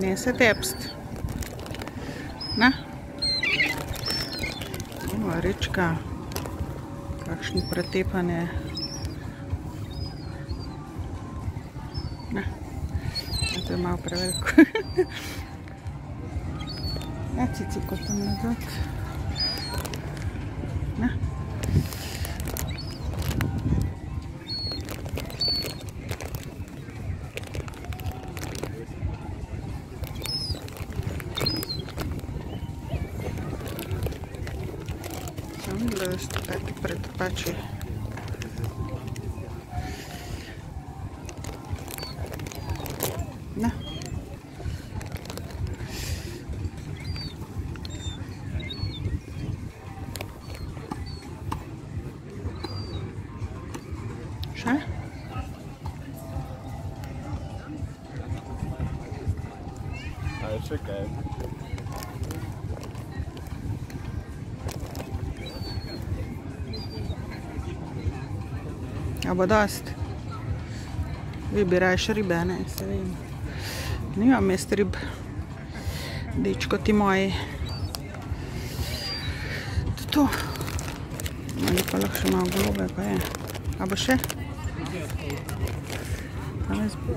Nese tepst. Na? O, rečka. Kakšni pretepanje. Na. To je malo preveliko. Ja, cici, kot tam nazad. Na. Там ось такі передбачу. На. Що? А Чекаємо. A bo dost? Vi bi rajš ribe, ne, se vem. Nimam mest rib. Dečko ti moji. To to. Ali pa lahko še malo globe, pa je. A bo še? A ne zbo.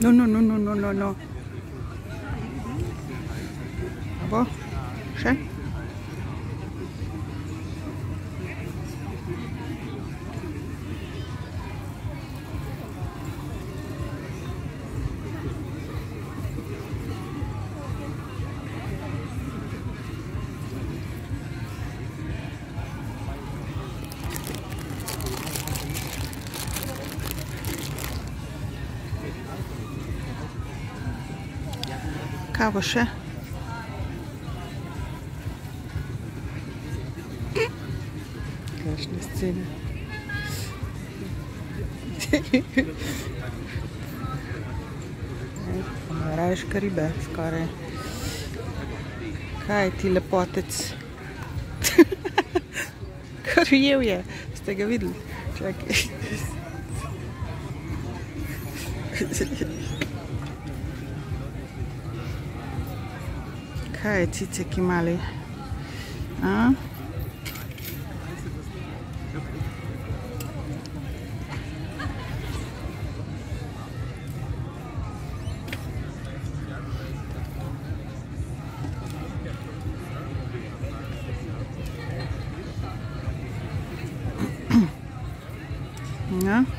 Non, non, non, non, non, non, non. Ah bon Chien? Kaj bo še? Kakšne scene. Rajška ribe, skoraj. Kaj ti lepotec? Kar jel je. Ste ga videli? Čakaj. Kaj ti ceki mali? A? Yeah.